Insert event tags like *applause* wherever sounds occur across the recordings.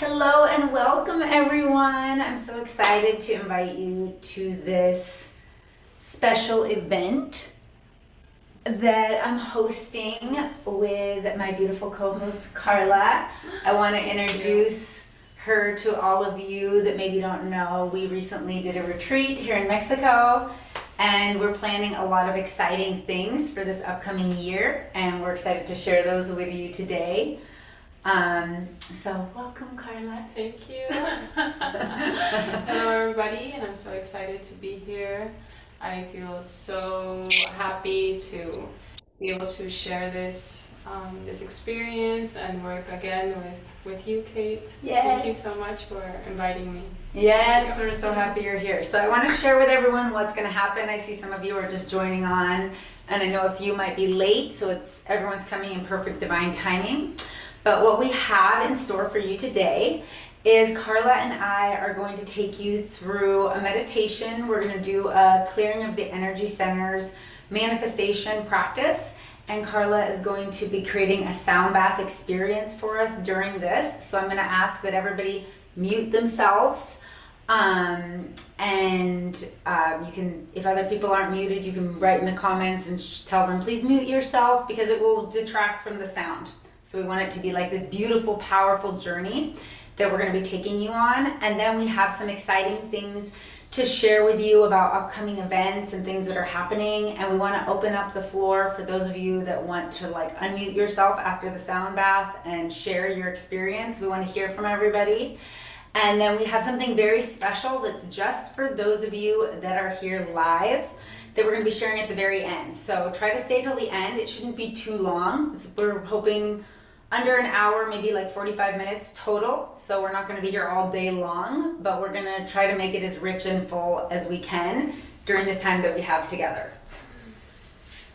Hello and welcome, everyone. I'm so excited to invite you to this special event that I'm hosting with my beautiful co host, Karla. I want to introduce her to all of you that maybe don't know. We recently did a retreat here in Mexico. And we're planning a lot of exciting things for this upcoming year, and we're excited to share those with you today. Um, so, welcome, Karla. Thank you. *laughs* Hello, everybody, and I'm so excited to be here. I feel so happy to be able to share this um, this experience and work again with with you, Kate. Yes. Thank you so much for inviting me. Yes, we're so happy you're here. So, I want to share with everyone what's going to happen. I see some of you are just joining on, and I know a few might be late, so it's everyone's coming in perfect divine timing. But what we have in store for you today is Karla and I are going to take you through a meditation. We're going to do a clearing of the energy centers manifestation practice. And Karla is going to be creating a sound bath experience for us during this. So I'm going to ask that everybody mute themselves. Um, and um, you can, if other people aren't muted, you can write in the comments and tell them, please mute yourself because it will detract from the sound. So we want it to be like this beautiful, powerful journey that we're going to be taking you on. And then we have some exciting things to share with you about upcoming events and things that are happening. And we want to open up the floor for those of you that want to like unmute yourself after the sound bath and share your experience. We want to hear from everybody. And then we have something very special that's just for those of you that are here live that we're going to be sharing at the very end. So try to stay till the end. It shouldn't be too long. We're hoping under an hour, maybe like 45 minutes total. So we're not going to be here all day long, but we're going to try to make it as rich and full as we can during this time that we have together.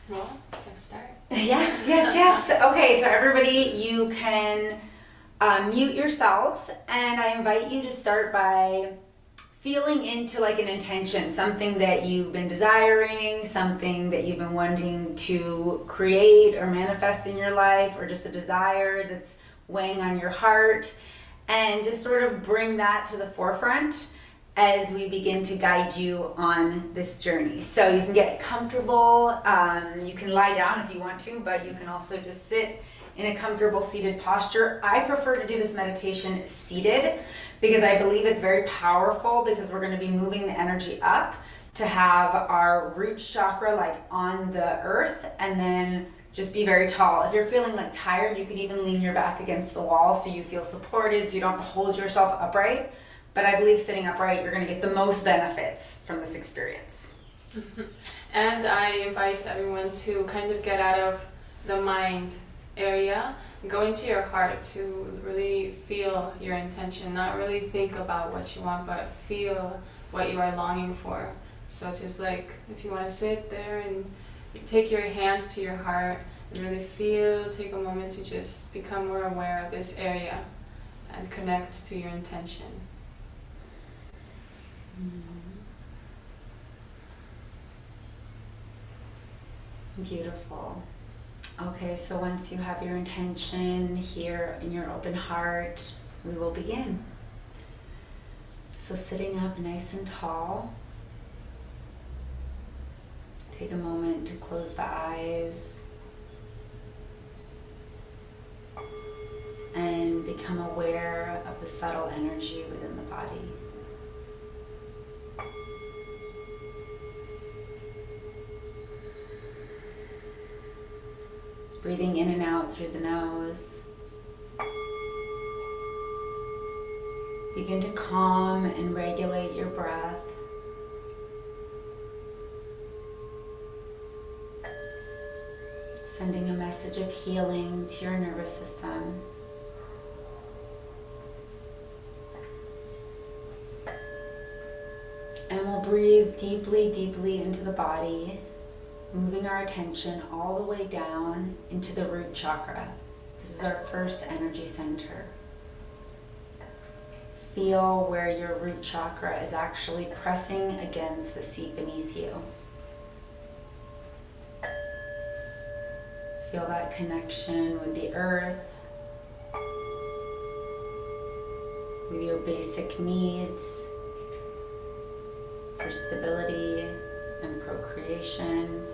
Well, let's start. Yes, yes, yes. Okay, so everybody, you can uh, mute yourselves, and I invite you to start by feeling into like an intention, something that you've been desiring, something that you've been wanting to create or manifest in your life, or just a desire that's weighing on your heart, and just sort of bring that to the forefront as we begin to guide you on this journey. So you can get comfortable, um, you can lie down if you want to, but you can also just sit in a comfortable seated posture. I prefer to do this meditation seated because I believe it's very powerful because we're going to be moving the energy up to have our root chakra like on the earth and then just be very tall. If you're feeling like tired, you can even lean your back against the wall so you feel supported so you don't hold yourself upright. But I believe sitting upright, you're going to get the most benefits from this experience. *laughs* And I invite everyone to kind of get out of the mind area go into your heart to really feel your intention, not really think about what you want, but feel what you are longing for. So just like if you want to sit there and take your hands to your heart and really feel, take a moment to just become more aware of this area and connect to your intention. Beautiful. Okay, so once you have your intention here in your open heart, we will begin. So, sitting up nice and tall, take a moment to close the eyes and become aware of the subtle energy within the body. Breathing in and out through the nose. Begin to calm and regulate your breath. Sending a message of healing to your nervous system. And we'll breathe deeply, deeply into the body moving our attention all the way down into the root chakra. This is our first energy center. Feel where your root chakra is actually pressing against the seat beneath you. Feel that connection with the earth. with your basic needs for stability and procreation.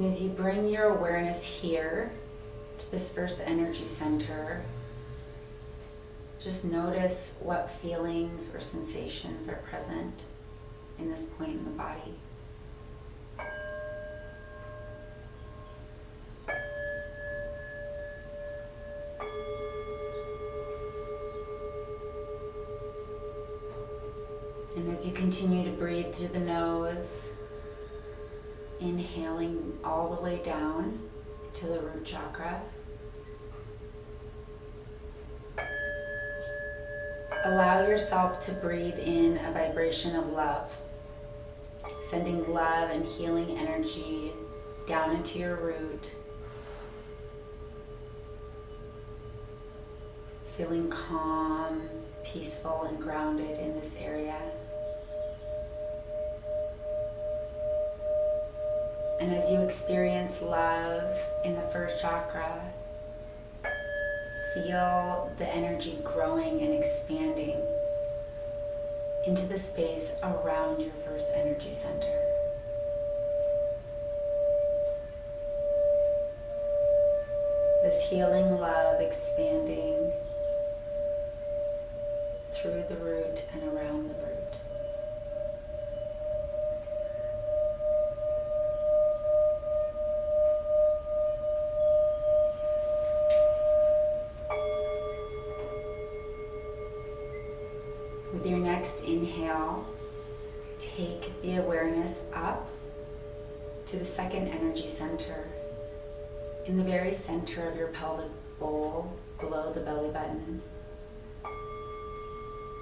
And as you bring your awareness here to this first energy center, just notice what feelings or sensations are present in this point in the body. And as you continue to breathe through the nose, inhaling all the way down to the root chakra. Allow yourself to breathe in a vibration of love, sending love and healing energy down into your root. Feeling calm, peaceful, and grounded in this area. And as you experience love in the first chakra, feel the energy growing and expanding into the space around your first energy center. This healing love expanding through the root and around the root. Take the awareness up to the second energy center in the very center of your pelvic bowl below the belly button.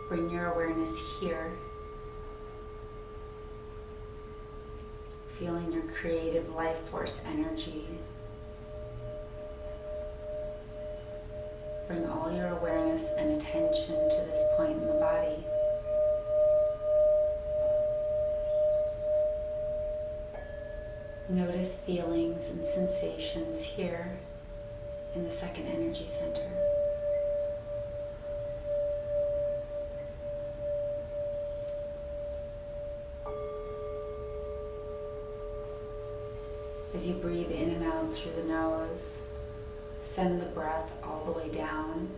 Bring your awareness here, feeling your creative life force energy. Bring all your awareness and attention to this point in the body. Notice feelings and sensations here in the second energy center. As you breathe in and out through the nose, send the breath all the way down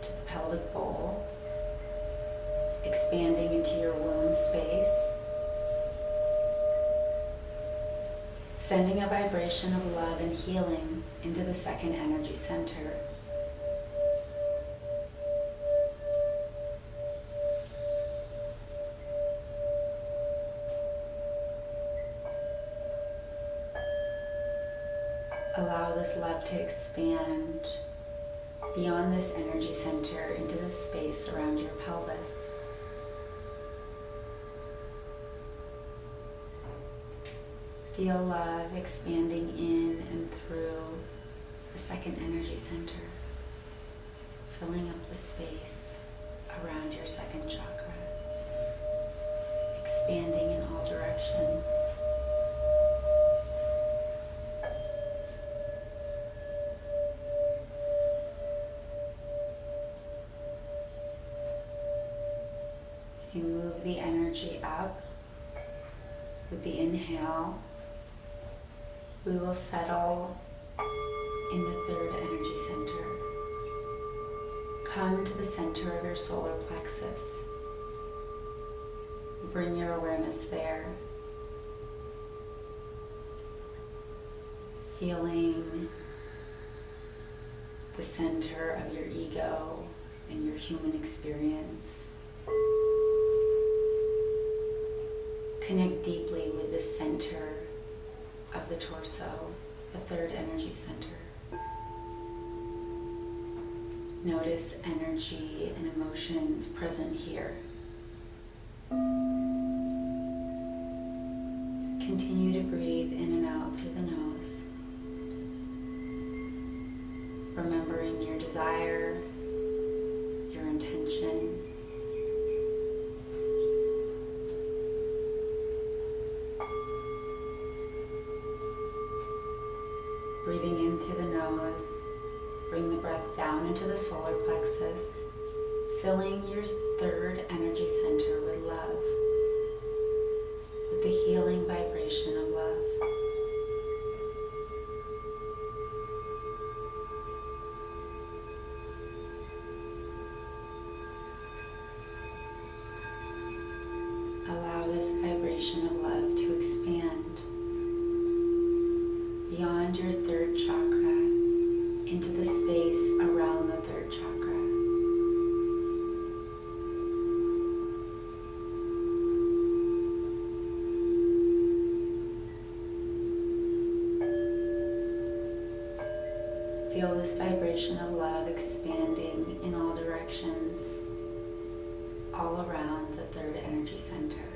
to the pelvic bowl, expanding into your womb space. Sending a vibration of love and healing into the second energy center. Allow this love to expand beyond this energy center into the space around your pelvis. Feel love expanding in and through the second energy center, filling up the space around your second chakra, expanding in all directions. As you move the energy up with the inhale, we will settle in the third energy center. Come to the center of your solar plexus. Bring your awareness there. Feeling the center of your ego and your human experience. Connect deeply with the center of the torso, the third energy center. Notice energy and emotions present here. Continue to breathe in and out through the nose, remembering your desire, the solar plexus, filling your third energy center with love, with the healing vibration of love. Allow this vibration of love to expand beyond your third chakra into the space around the third chakra. Feel this vibration of love expanding in all directions, all around the third energy center.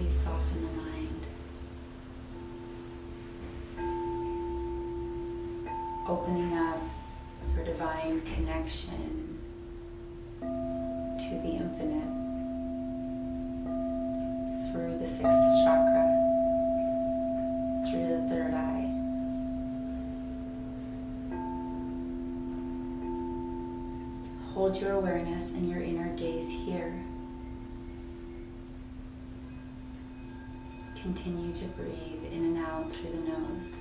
you soften the mind. Opening up your divine connection to the infinite through the sixth chakra, through the third eye. Hold your awareness and your inner gaze here. continue to breathe in and out through the nose.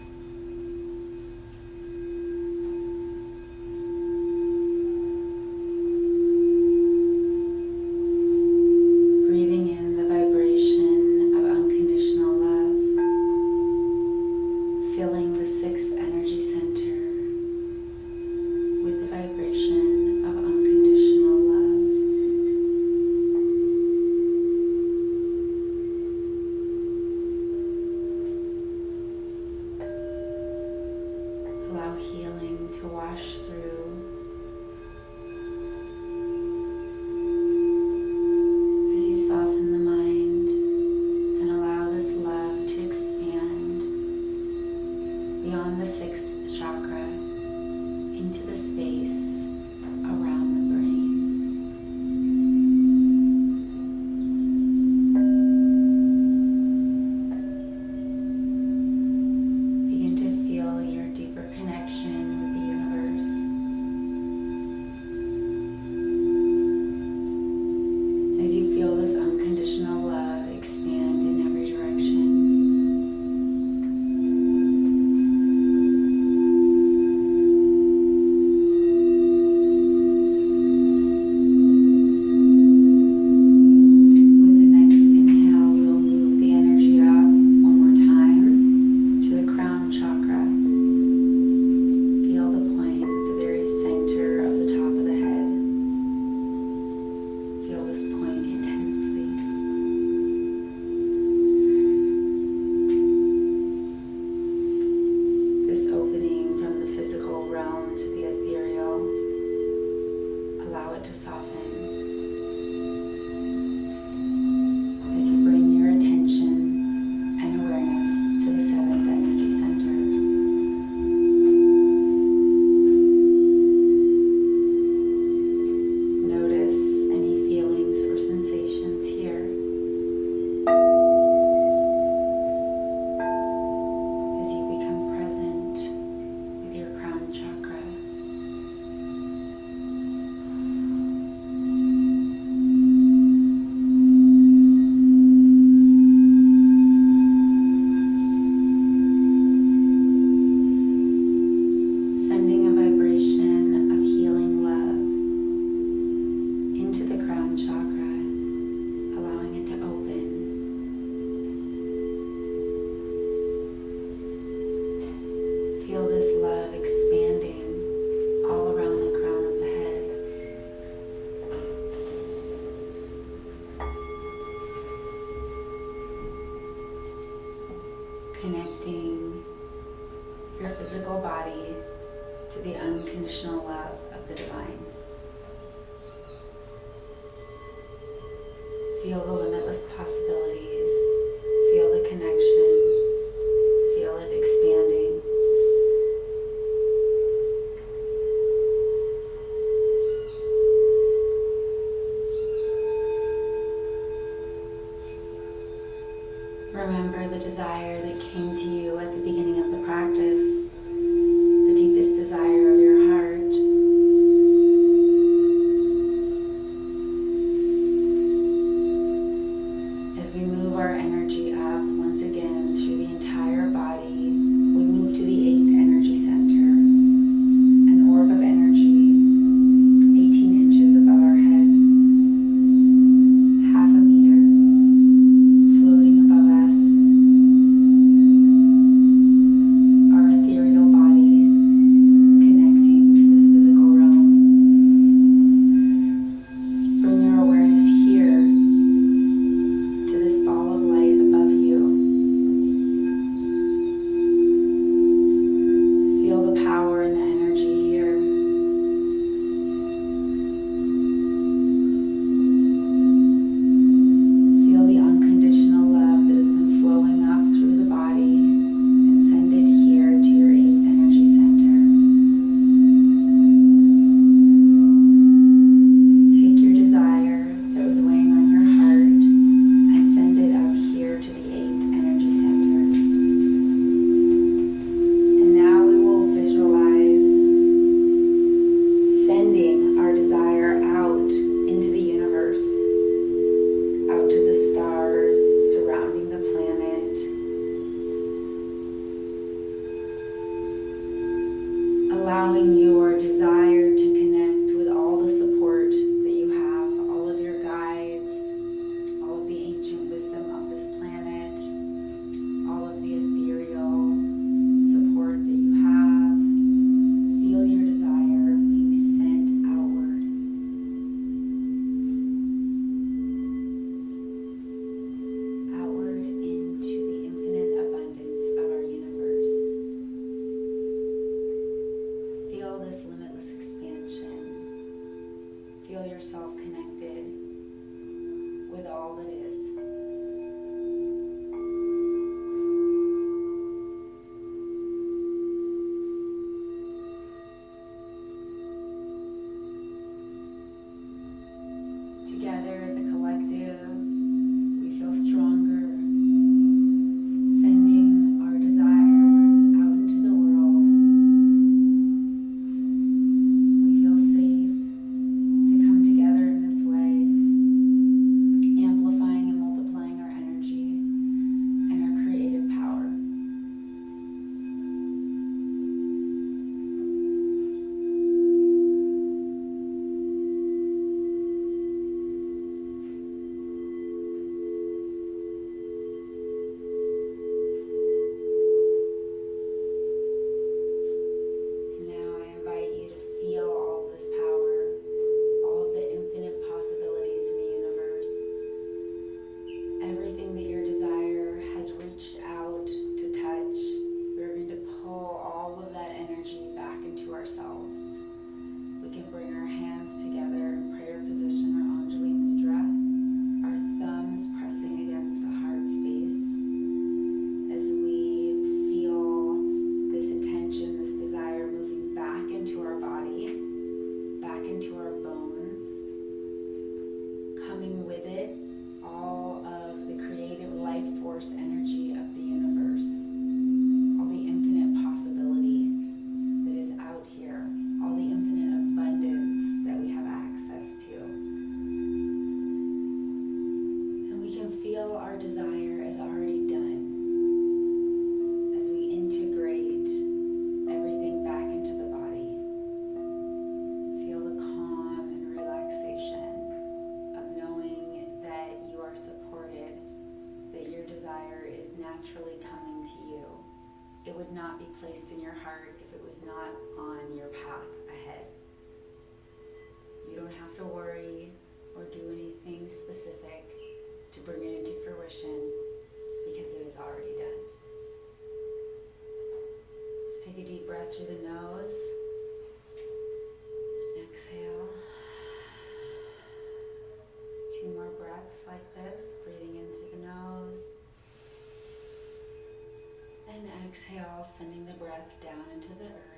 And exhale, sending the breath down into the earth.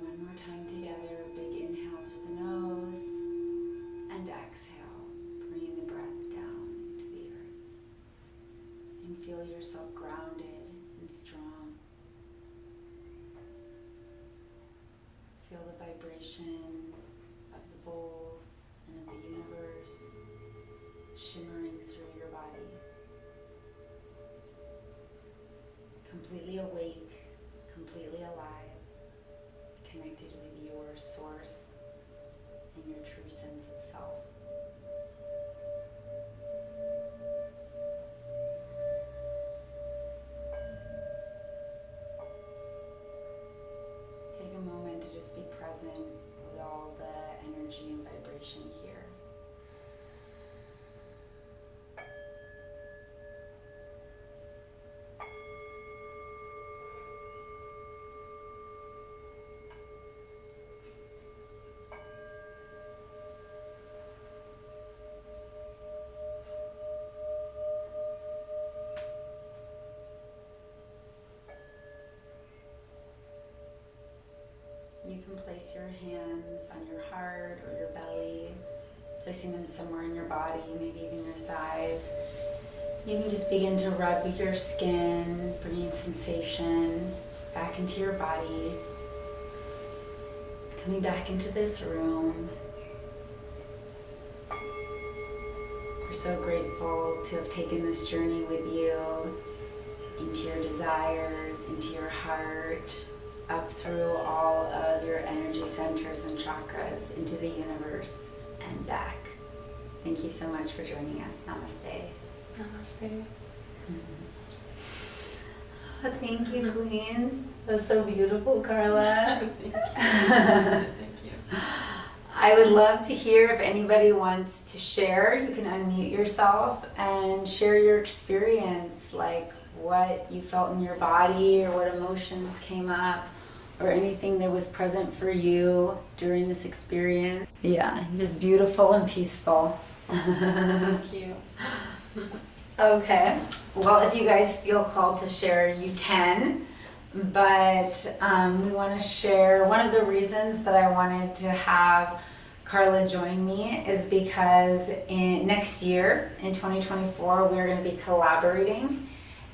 One more time together, big inhale through the nose. And exhale, bringing the breath down into the earth. And feel yourself grounded and strong. Feel the vibration Completely awake, completely alive, connected with your source and your true sense of self. Placing them somewhere in your body, maybe even your thighs. You can just begin to rub your skin, bringing sensation back into your body. Coming back into this room. We're so grateful to have taken this journey with you into your desires, into your heart, up through all of your energy centers and chakras into the universe and back. Thank you so much for joining us. Namaste. Namaste. Mm-hmm. Oh, thank you, *laughs* Queen. That was so beautiful, Karla. Thank *laughs* you. Thank you. I would love to hear if anybody wants to share. You can unmute yourself and share your experience, like what you felt in your body or what emotions came up, or anything that was present for you during this experience. Yeah, just beautiful and peaceful. You. okay. Well, if you guys feel called to share, you can. But um, we want to share one of the reasons that I wanted to have Karla join me is because in next year in 2024 we're going to be collaborating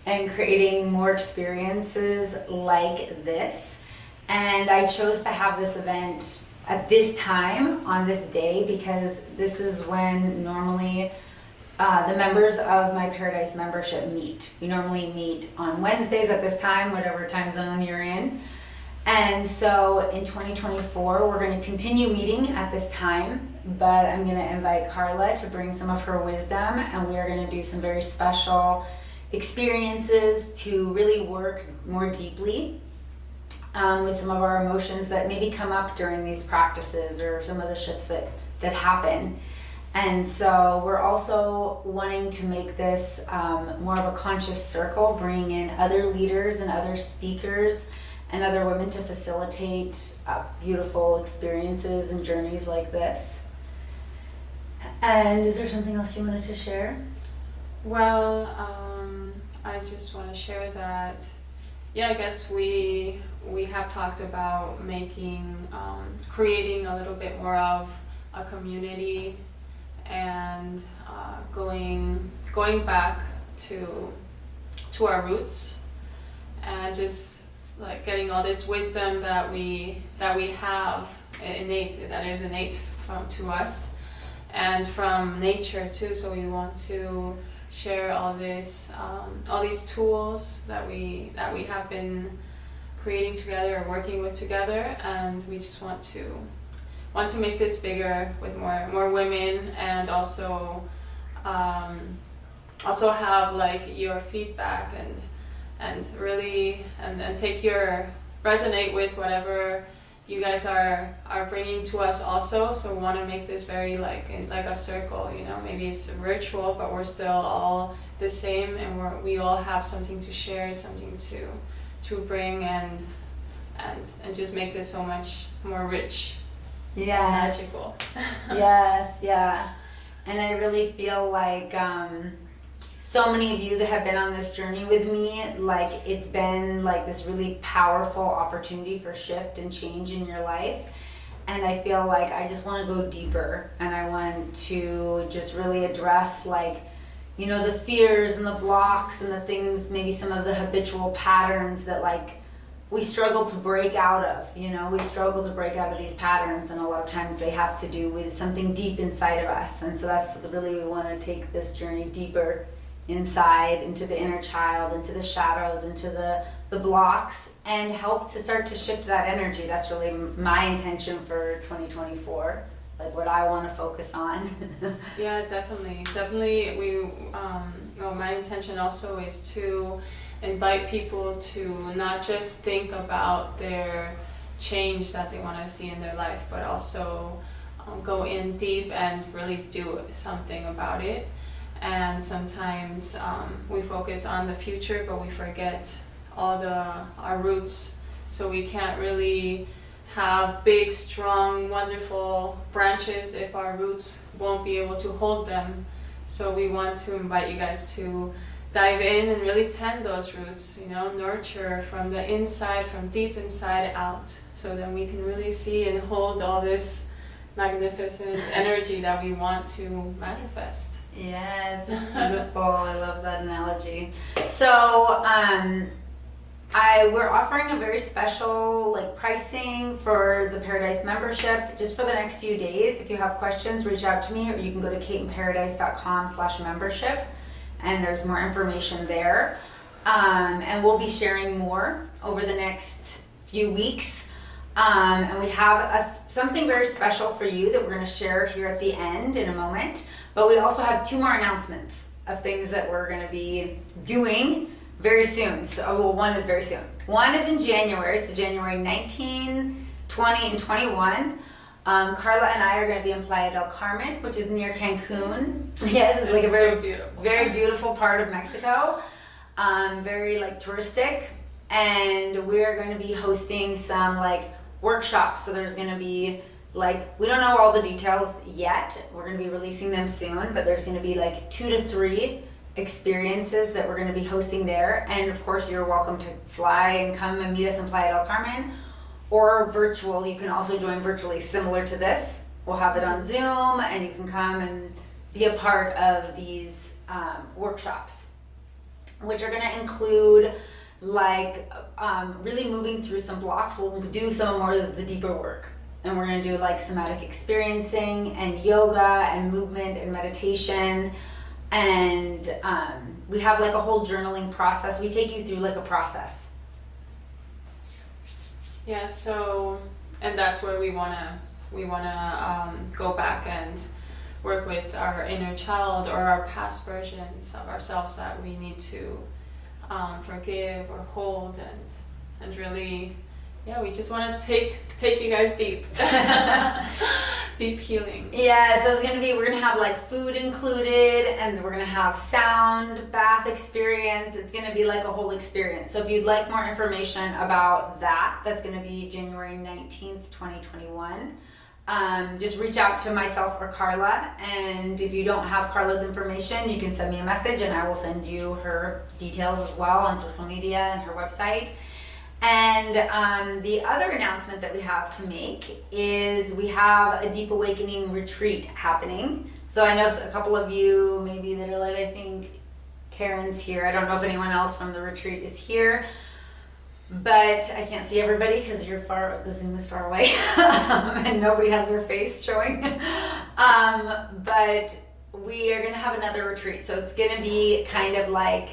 and creating more experiences like this. And I chose to have this event at this time on this day because this is when normally uh, the members of my Paradise membership meet. We normally meet on Wednesdays at this time, whatever time zone you're in. And so in 2024, we're going to continue meeting at this time, but I'm going to invite Karla to bring some of her wisdom, and we are going to do some very special experiences to really work more deeply um, with some of our emotions that maybe come up during these practices or some of the shifts that, that happen. And so we're also wanting to make this um, more of a conscious circle, bringing in other leaders and other speakers and other women to facilitate uh, beautiful experiences and journeys like this. And is there something else you wanted to share? Well, um, I just want to share that. Yeah, I guess we we have talked about making, um, creating a little bit more of a community, and uh, going going back to to our roots, and just like getting all this wisdom that we that we have innate that is innate from to us and from nature too. So we want to share all this um, all these tools that we that we have been creating together or working with together and we just want to want to make this bigger with more more women and also um, also have like your feedback and and really and, and take your resonate with whatever you guys are are bringing to us also. So we want to make this very like like a circle you know? Maybe it's virtual but we're still all the same and we're, we all have something to share something to to bring and and and just make this so much more rich yes. magical. *laughs* Yes yeah. And i really feel like um so many of you that have been on this journey with me like it's been like this really powerful opportunity for shift and change in your life. And i feel like i just want to go deeper and i want to just really address like you know the fears and the blocks and the things maybe some of the habitual patterns that like we struggle to break out of you know? We struggle to break out of these patterns and a lot of times they have to do with something deep inside of us. And so that's really we want to take this journey deeper inside into the inner child into the shadows into the the blocks and help to start to shift that energy. That's really my intention for 2024 like what i want to focus on. *laughs* Yeah definitely definitely we um, well my intention also is to invite people to not just think about their change that they want to see in their life but also um, go in deep and really do something about it. And sometimes um, we focus on the future but we forget all the our roots. So we can't really have big strong wonderful branches if our roots won't be able to hold them so we want to invite you guys to dive in and really tend those roots you know nurture from the inside from deep inside out so that we can really see and hold all this magnificent energy that we want to manifest Yes, it's beautiful. *laughs* I love that analogy. So, um, I we're offering a very special like pricing for the Paradise membership just for the next few days. If you have questions, reach out to me or you can go to kateinparadise.com slash membership and there's more information there. Um, and we'll be sharing more over the next few weeks. Um, and we have a, something very special for you that we're going to share here at the end in a moment. But we also have two more announcements of things that we're going to be doing very soon. So, well, one is very soon. One is in January, so January 19, 20, and 21. Um, Karla and I are going to be in Playa del Carmen, which is near Cancun. *laughs* yes, it's like a very so beautiful. very beautiful part of Mexico. Um, very like touristic. and we're going to be hosting some like workshops. So there's going to be like we don't know all the details yet. We're going to be releasing them soon, but there's going to be like two to three experiences that we're going to be hosting there. And of course, you're welcome to fly and come and meet us in Playa del Carmen or virtual. You can also join virtually, similar to this. We'll have it on Zoom, and you can come and be a part of these um, workshops, which are going to include like um, really moving through some blocks. We'll do some more of the deeper work. And we're going to do like somatic experiencing and yoga and movement and meditation. And um, we have like a whole journaling process. We take you through like a process. Yeah, so, and that's where we want to we want to um, go back and work with our inner child or our past versions of ourselves that we need to um, forgive or hold and and really yeah we just want to take take you guys deep *laughs* *laughs* deep healing yeah so it's gonna be we're gonna have like food included and we're gonna have sound bath experience it's gonna be like a whole experience so if you'd like more information about that that's gonna be january 19th 2021 um, just reach out to myself or Karla. And if you don't have Karla's information, you can send me a message and I will send you her details as well on social media and her website. And um, the other announcement that we have to make is we have a Deep Awakening retreat happening. So I know a couple of you maybe that are like, I think Karen's here. I don't know if anyone else from the retreat is here but I can't see everybody because you're far. The Zoom is far away, *laughs* and nobody has their face showing. *laughs* um, but we are gonna have another retreat, so it's gonna be kind of like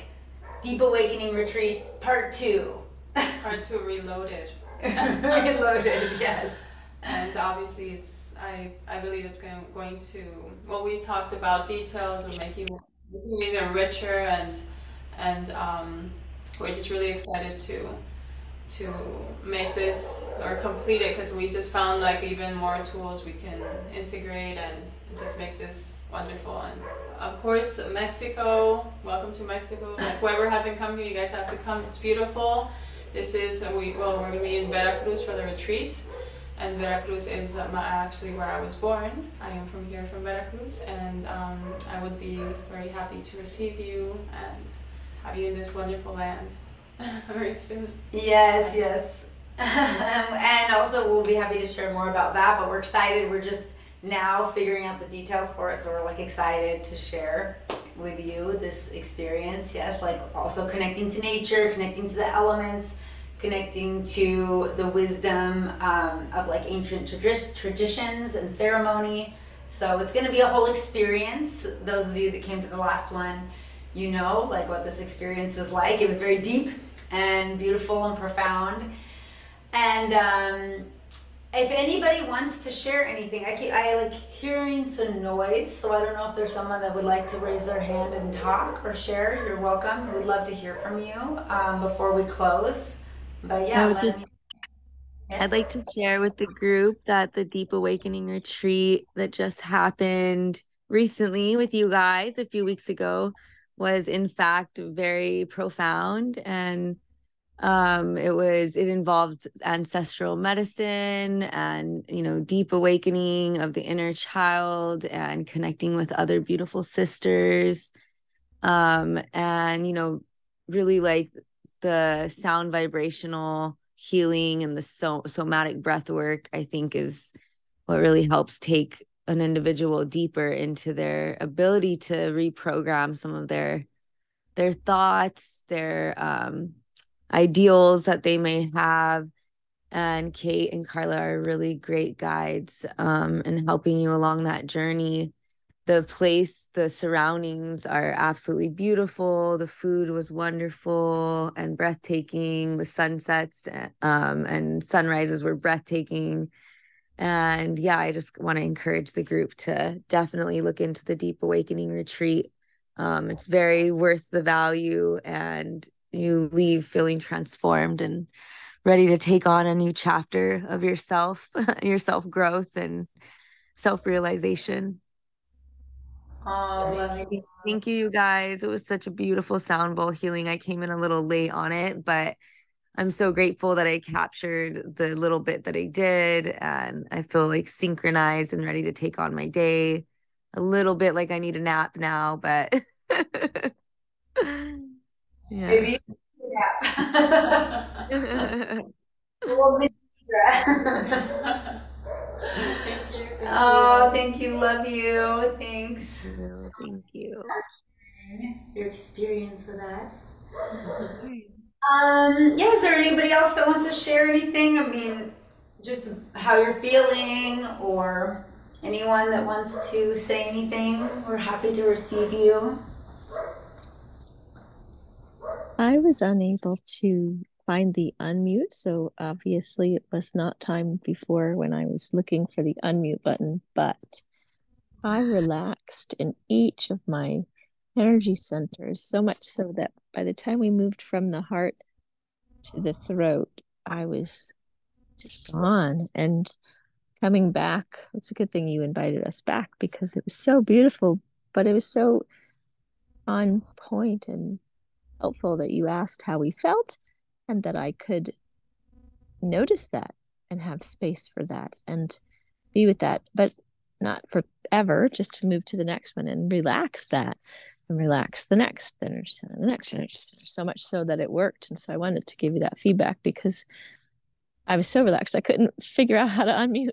Deep Awakening Retreat Part Two. *laughs* Part Two Reloaded. *laughs* reloaded, *laughs* yes. And obviously, it's I I believe it's going going to well we talked about details of making even richer and and um, we're just really excited to to make this or complete it because we just found like even more tools we can integrate and just make this wonderful and of course Mexico welcome to Mexico like whoever hasn't come here you guys have to come it's beautiful this is uh, we well we're gonna be in Veracruz for the retreat and Veracruz is um, actually where I was born I am from here from Veracruz and um, I would be very happy to receive you and have you in this wonderful land *laughs* very soon. Yes, yes. *laughs* and also, we'll be happy to share more about that, but we're excited. We're just now figuring out the details for it, so we're like excited to share with you this experience. Yes, like also connecting to nature, connecting to the elements, connecting to the wisdom um, of like ancient tradi- traditions and ceremony. So it's going to be a whole experience. Those of you that came to the last one, you know, like what this experience was like. It was very deep and beautiful and profound. And um, if anybody wants to share anything, I, keep, I like hearing some noise, so I don't know if there's someone that would like to raise their hand and talk or share. You're welcome. We would love to hear from you um, before we close. But yeah, just, me... yes. I'd like to share with the group that the Deep Awakening retreat that just happened recently with you guys a few weeks ago was in fact very profound and um it was it involved ancestral medicine and you know deep awakening of the inner child and connecting with other beautiful sisters um and you know really like the sound vibrational healing and the so- somatic breath work i think is what really helps take an individual deeper into their ability to reprogram some of their their thoughts their um, ideals that they may have. And kate and karla are really great guides um, in helping you along that journey the place the surroundings are absolutely beautiful the food was wonderful and breathtaking the sunsets um, and sunrises were breathtaking and yeah, I just want to encourage the group to definitely look into the Deep Awakening retreat. Um, it's very worth the value, and you leave feeling transformed and ready to take on a new chapter of yourself, *laughs* your self growth, and self realization. Oh, thank you. you, you guys. It was such a beautiful sound bowl healing. I came in a little late on it, but I'm so grateful that I captured the little bit that I did and I feel like synchronized and ready to take on my day. A little bit like I need a nap now, but *laughs* yes. yeah. *laughs* *laughs* thank you. Oh, thank you. Love you. Thanks. Thank you. Your experience with us. Um, yeah, is there anybody else that wants to share anything? I mean, just how you're feeling or anyone that wants to say anything. We're happy to receive you. I was unable to find the unmute, so obviously it was not time before when I was looking for the unmute button, but I relaxed in each of my energy centers so much so that by the time we moved from the heart to the throat, I was just gone and coming back. It's a good thing you invited us back because it was so beautiful, but it was so on point and helpful that you asked how we felt and that I could notice that and have space for that and be with that, but not forever, just to move to the next one and relax that and relax the next energy center, the next energy center, so much so that it worked. And so I wanted to give you that feedback because I was so relaxed I couldn't figure out how to unmute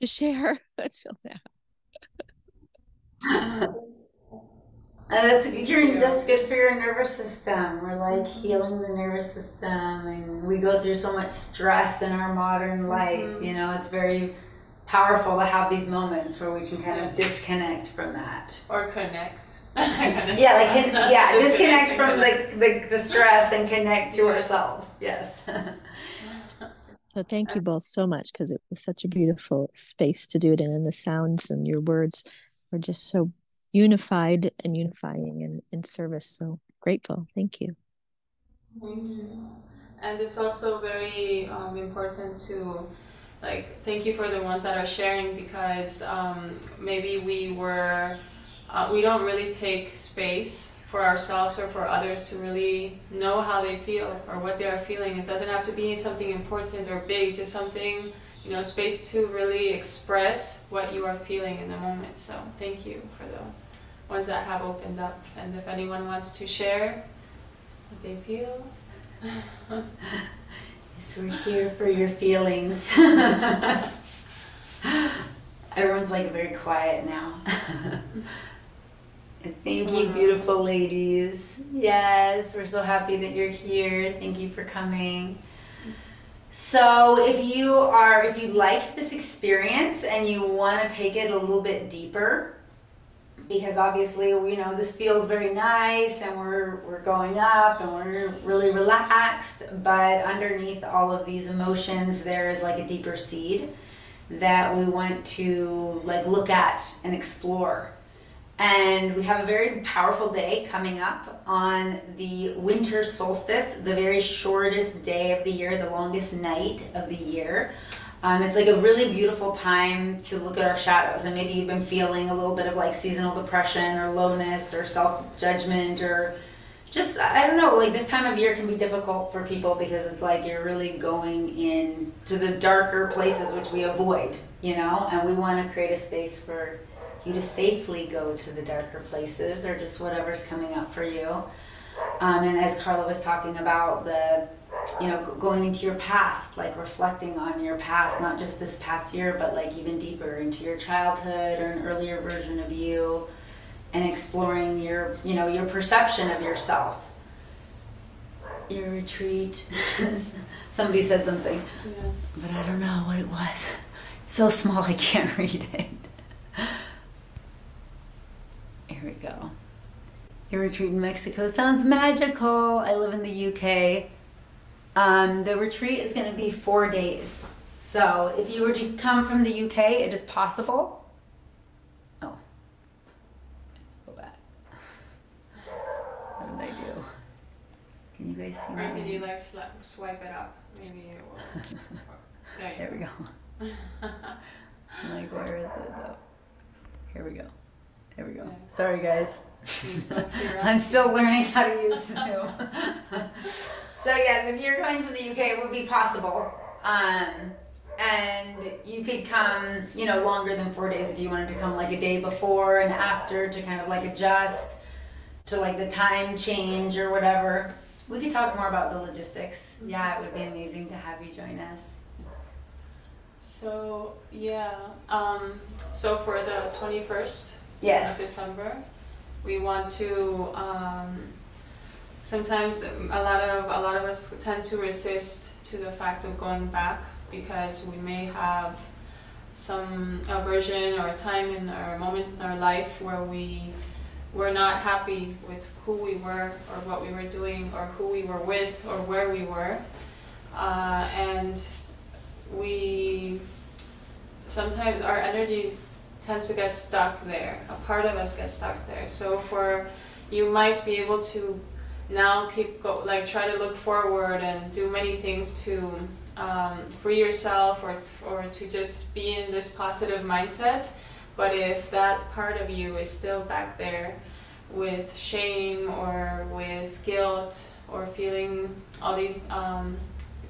to share *laughs* until now. *laughs* Uh, that's you're, that's good for your nervous system. We're like healing the nervous system, and we go through so much stress in our modern life. Mm-hmm. You know, it's very powerful to have these moments where we can kind of disconnect from that or connect. *laughs* *laughs* yeah, like can, *laughs* yeah, disconnect from like the, the stress and connect to ourselves. Yes. So thank you both so much because it was such a beautiful space to do it in, and the sounds and your words were just so unified and unifying and in service. So grateful. Thank you. Thank you. And it's also very um, important to like thank you for the ones that are sharing because um, maybe we were uh, we don't really take space for ourselves or for others to really know how they feel or what they are feeling. It doesn't have to be something important or big, just something you know space to really express what you are feeling in the moment. So thank you for the ones that have opened up. And if anyone wants to share what they feel. *laughs* yes, we're here for your feelings. *laughs* Everyone's like very quiet now. *laughs* Thank you, beautiful ladies. Yes, we're so happy that you're here. Thank you for coming. So, if you are, if you liked this experience and you want to take it a little bit deeper, because obviously you know this feels very nice and we're we're going up and we're really relaxed but underneath all of these emotions there is like a deeper seed that we want to like look at and explore. And we have a very powerful day coming up on the winter solstice the very shortest day of the year the longest night of the year um, it's like a really beautiful time to look at our shadows, and maybe you've been feeling a little bit of like seasonal depression or lowness or self judgment or just I don't know. Like this time of year can be difficult for people because it's like you're really going in to the darker places which we avoid, you know, and we want to create a space for you to safely go to the darker places or just whatever's coming up for you. Um, and as Karla was talking about the you know, going into your past, like reflecting on your past, not just this past year, but like even deeper into your childhood or an earlier version of you, and exploring your, you know, your perception of yourself. Your retreat. *laughs* Somebody said something, yeah. but I don't know what it was. It's so small I can't *laughs* read it. Here we go. Your retreat in Mexico sounds magical. I live in the UK. Um, the retreat is going to be four days. So if you were to come from the UK, it is possible. Oh, go back. What did I do? Can you guys see? Or can you like swipe it up? Maybe it will. *laughs* there, there we go. *laughs* like, where is it though? Here we go. There we go. Sorry, guys. *laughs* I'm still learning how to use Zoom. So yes, if you're coming from the UK, it would be possible. Um, and you could come, you know, longer than four days if you wanted to come like a day before and after to kind of like adjust to like the time change or whatever. We could talk more about the logistics. Yeah, it would be amazing to have you join us. So yeah, um, so for the twenty first of Yes. December, we want to. Um, sometimes a lot of a lot of us tend to resist to the fact of going back because we may have some aversion or a time in our moment in our life where we were not happy with who we were or what we were doing or who we were with or where we were. Uh, and we sometimes our energy tends to get stuck there. A part of us gets stuck there. So for you might be able to now keep go like try to look forward and do many things to um, free yourself or, or to just be in this positive mindset. But if that part of you is still back there with shame or with guilt or feeling all these um,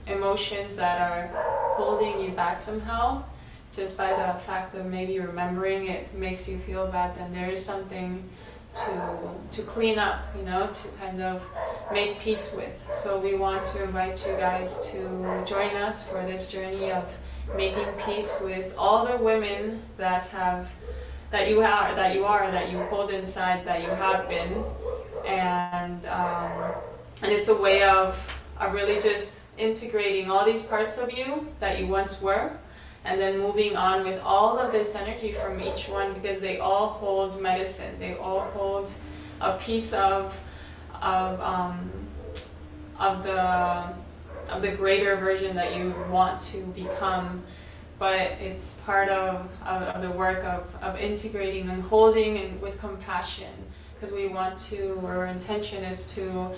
emotions that are holding you back somehow just by the fact of maybe remembering it makes you feel bad then there is something to to clean up you know to kind of make peace with. So we want to invite you guys to join us for this journey of making peace with all the women that have that you are that you are that you hold inside that you have been. And um, and it's a way of, of really just integrating all these parts of you that you once were and then moving on with all of this energy from each one because they all hold medicine. They all hold a piece of of um, of the of the greater version that you want to become. But it's part of, of, of the work of, of integrating and holding and with compassion because we want to our intention is to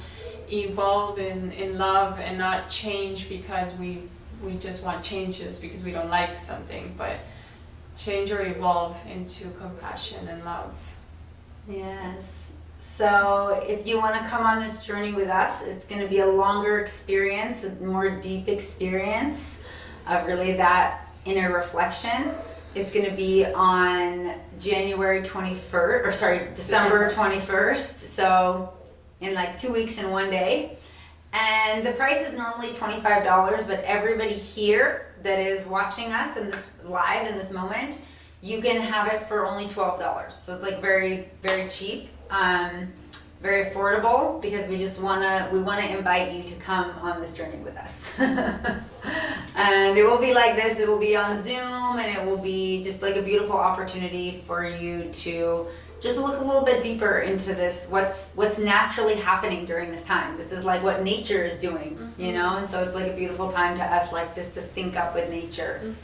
evolve in, in love and not change because we we just want changes because we don't like something but change or evolve into compassion and love Yes. So if you want to come on this journey with us, it's going to be a longer experience, a more deep experience of really that inner reflection. It's going to be on January 21st, or sorry, December 21st. So in like two weeks and one day. And the price is normally $25, but everybody here that is watching us in this live in this moment, you can have it for only $12. So it's like very, very cheap. Um, very affordable because we just wanna we wanna invite you to come on this journey with us. *laughs* and it will be like this, it will be on Zoom and it will be just like a beautiful opportunity for you to just look a little bit deeper into this what's what's naturally happening during this time this is like what nature is doing you know and so it's like a beautiful time to us like just to sync up with nature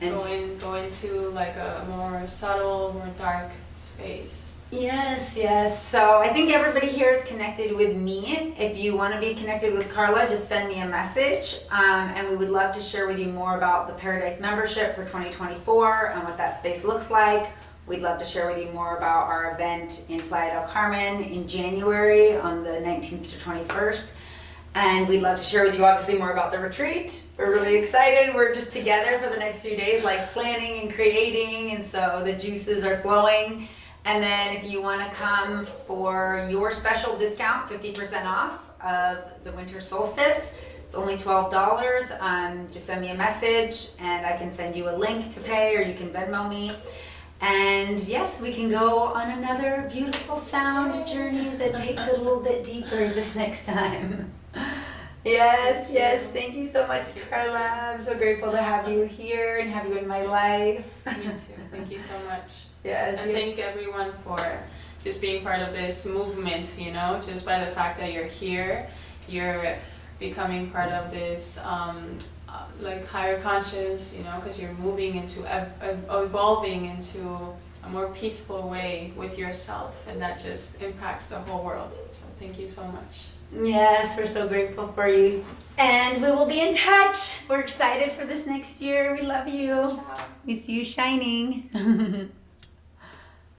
And- go, in, go into like a more subtle more dark space Yes, yes. So I think everybody here is connected with me. If you want to be connected with Karla, just send me a message. Um, and we would love to share with you more about the Paradise membership for 2024 and what that space looks like. We'd love to share with you more about our event in Playa del Carmen in January on the 19th to 21st. And we'd love to share with you obviously more about the retreat. We're really excited. We're just together for the next few days, like planning and creating, and so the juices are flowing. And then if you want to come for your special discount, 50% off of the winter solstice, it's only $12. Um, just send me a message and I can send you a link to pay or you can Venmo me. And yes, we can go on another beautiful sound journey that takes it a little bit deeper this next time. *laughs* Yes, yes. Thank you so much, Karla. I'm so grateful to have you here and have you in my life. *laughs* me too thank you so much Yes, and thank everyone for just being part of this movement you know just by the fact that you're here you're becoming part of this um, uh, like higher conscious you know because you're moving into ev- ev- evolving into a more peaceful way with yourself and that just impacts the whole world so thank you so much Yes, we're so grateful for you. And we will be in touch. We're excited for this next year. We love you. We see you shining. *laughs*